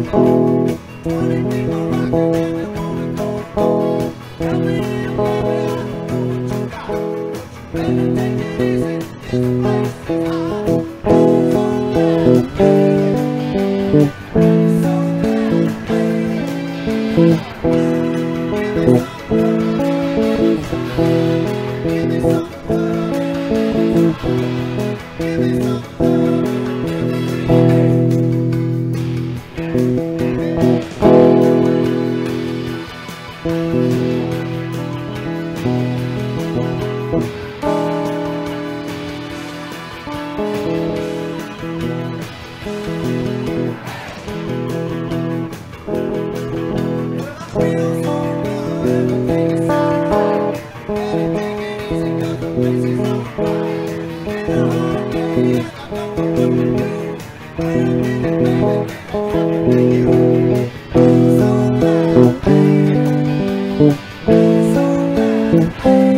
Thank So you. So.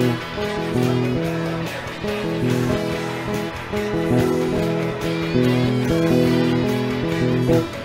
Thank you.